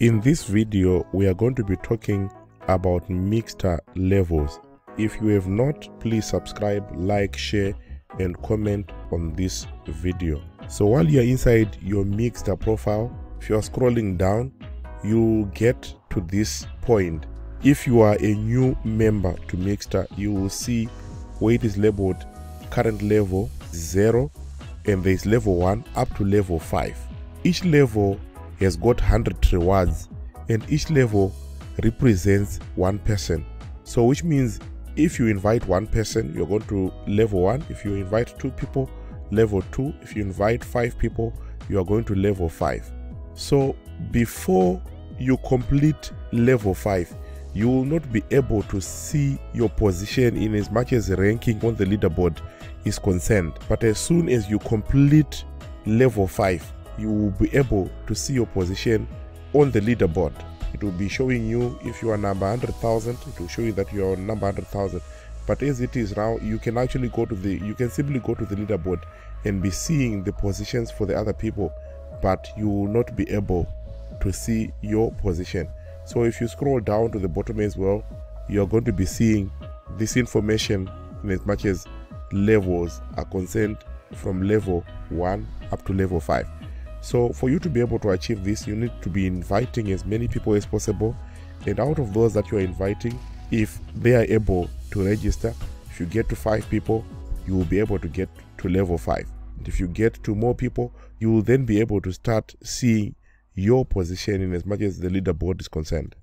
In this video, we are going to be talking about Miggster levels. If you have not, please subscribe, like, share, and comment on this video. So while you're inside your Miggster profile, if you are scrolling down, you get to this point. If you are a new member to Miggster, you will see where it is labeled current level 0 and there is level 1 up to level 5. Each level has got 100 rewards and each level represents one person. So which means if you invite one person, you're going to level 1. If you invite two people, level 2. If you invite 5 people, you are going to level 5. So before you complete level 5, you will not be able to see your position in as much as ranking on the leaderboard is concerned. But as soon as you complete level 5, you will be able to see your position on the leaderboard. It will be showing you if you are number 100,000, it will show you that you are number 100,000. But as it is now, you can actually go to the, you can simply go to the leaderboard and be seeing the positions for the other people, but you will not be able to see your position. So if you scroll down to the bottom as well, you're going to be seeing this information in as much as levels are concerned from level 1 up to level 5. So for you to be able to achieve this, you need to be inviting as many people as possible. And out of those that you are inviting, if they are able to register, if you get to 5 people, you will be able to get to level 5. And if you get to more people, you will then be able to start seeing your position in as much as the leaderboard is concerned.